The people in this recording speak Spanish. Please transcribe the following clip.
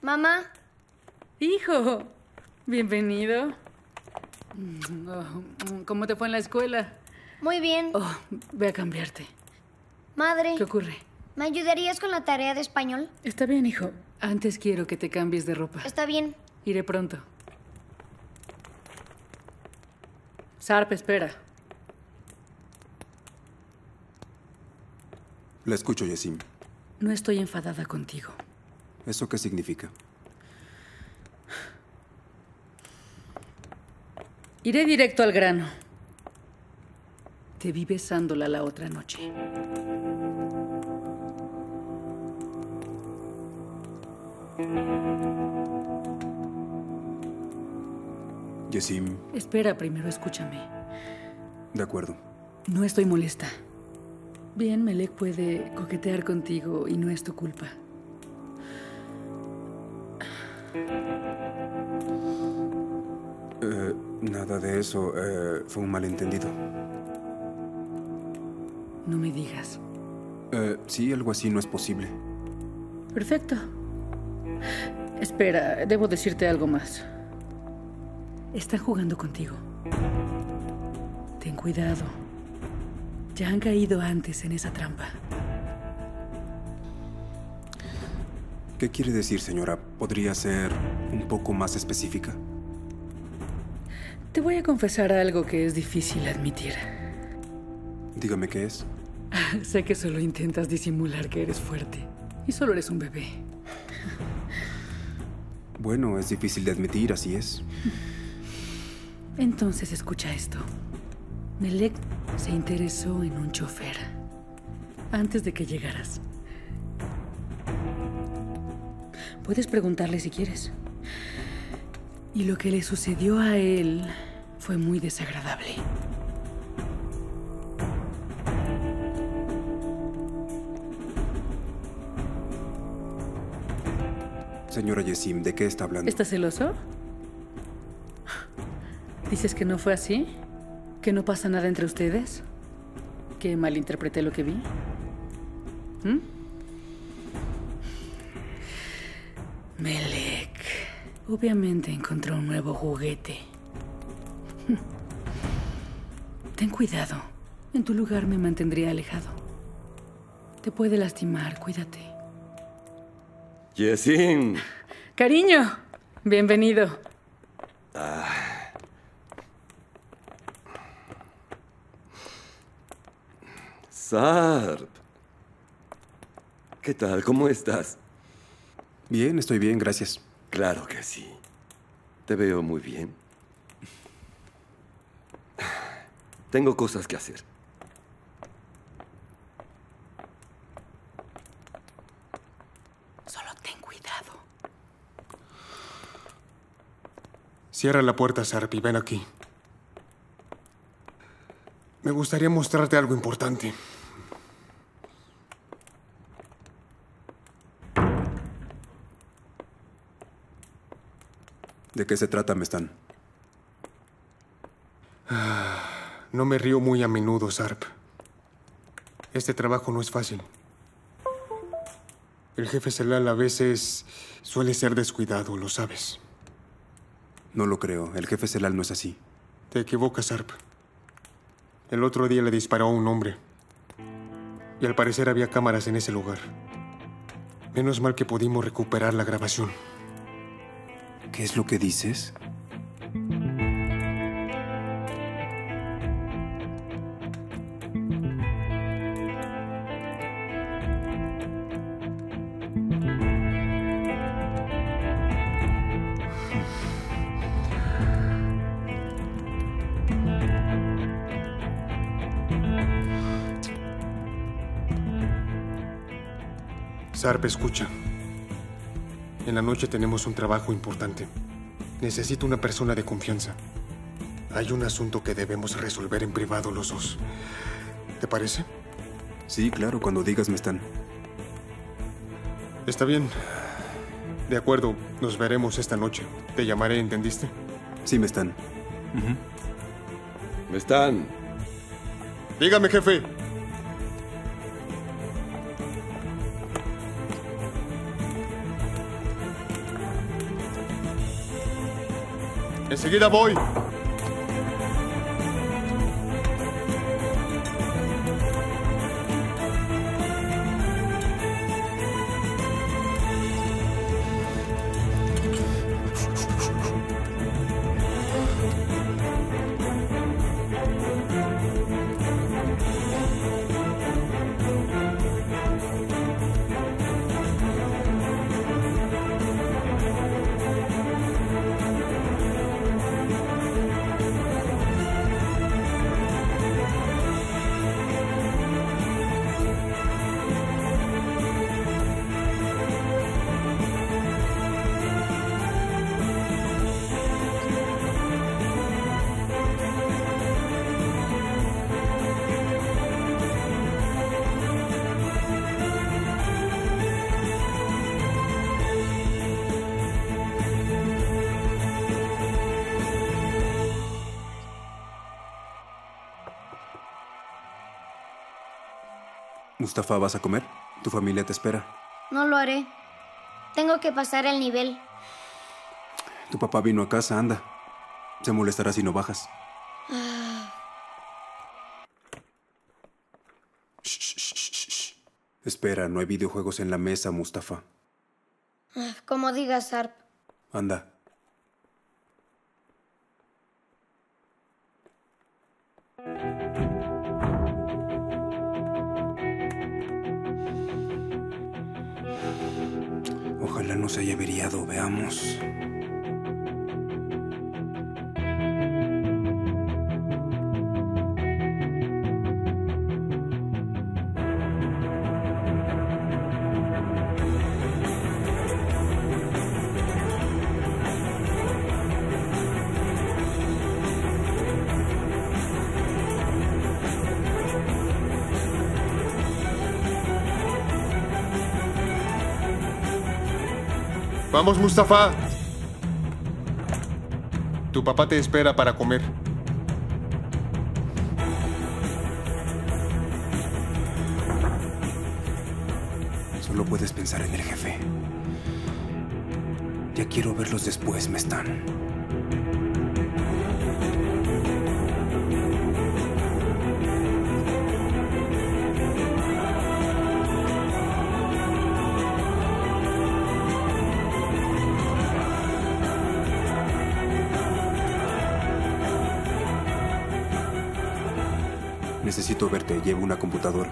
Mamá, Hijo, bienvenido. Oh, ¿Cómo te fue en la escuela? muy bien. Oh, ve a cambiarte. Madre, ¿Qué ocurre? ¿me ayudarías con la tarea de español? Está bien, hijo. Antes quiero que te cambies de ropa. Está bien. Iré pronto. Sarp, espera. La escucho, Yesim. No estoy enfadada contigo. ¿Eso qué significa? Iré directo al grano. Te vi besándola la otra noche. Yesim, Espera, primero escúchame. de acuerdo. No estoy molesta. Bien, Melek puede coquetear contigo y no es tu culpa. Eh, nada de eso. eh, fue un malentendido. No me digas. Eh, sí, algo así no es posible. Perfecto. Espera, debo decirte algo más. Están jugando contigo. Ten cuidado. Ya han caído antes en esa trampa. ¿Qué quiere decir, señora? ¿Podría ser un poco más específica? Te voy a confesar algo que es difícil admitir. Dígame qué es. sé que solo intentas disimular que eres fuerte. Y solo eres un bebé. Bueno, es difícil de admitir, así es. Entonces escucha esto. Melek se interesó en un chofer antes de que llegaras. Puedes preguntarle si quieres. Y lo que le sucedió a él fue muy desagradable. Señora Yesim, ¿de qué está hablando? ¿Estás celoso? ¿Dices que no fue así? ¿Que no pasa nada entre ustedes? ¿Que malinterpreté lo que vi? ¿Mm? Melek. Obviamente encontró un nuevo juguete. Ten cuidado. En tu lugar me mantendría alejado. Te puede lastimar, cuídate. Yesin. Cariño, bienvenido. Sarp. ¿Qué tal? ¿Cómo estás? Bien, estoy bien, gracias. Claro que sí. Te veo muy bien. Tengo cosas que hacer. Solo ten cuidado. Cierra la puerta, Sarp, y ven aquí. Me gustaría mostrarte algo importante. ¿De qué se trata, Mestán? No me río muy a menudo, Sarp. Este trabajo no es fácil. El jefe Celal a veces suele ser descuidado, lo sabes. No lo creo. El jefe Celal no es así. Te equivocas, Sarp. El otro día le disparó a un hombre. Y al parecer había cámaras en ese lugar. Menos mal que pudimos recuperar la grabación. ¿Qué es lo que dices? Sarp, escucha. En la noche tenemos un trabajo importante. Necesito una persona de confianza. Hay un asunto que debemos resolver en privado los dos. ¿Te parece? Sí, claro, cuando digas Mestán. Está bien. De acuerdo, nos veremos esta noche. Te llamaré, ¿entendiste? Sí, Mestán. ¿Me están? Dígame, jefe. Enseguida voy. Mustafa, ¿vas a comer? Tu familia te espera. No lo haré. Tengo que pasar el nivel. Tu papá vino a casa, anda. Se molestará si no bajas. Shh, shh, shh, shh. Espera, no hay videojuegos en la mesa, Mustafa. Ah, Como digas, Sarp. Anda. Ojalá no se haya averiado, veamos. Vamos, Mustafa. Tu papá te espera para comer. Solo puedes pensar en el jefe. Ya quiero verlos después, me Necesito verte. Llevo una computadora.